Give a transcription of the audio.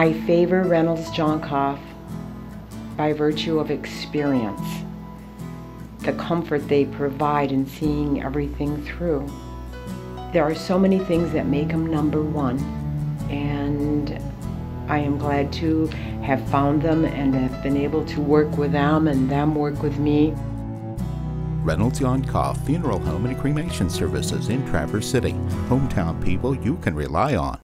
I favor Reynolds Jonkhoff by virtue of experience, the comfort they provide in seeing everything through. There are so many things that make them number one, and I am glad to have found them and have been able to work with them and them work with me. Reynolds Jonkhoff Funeral Home and Cremation Services in Traverse City. Hometown people you can rely on.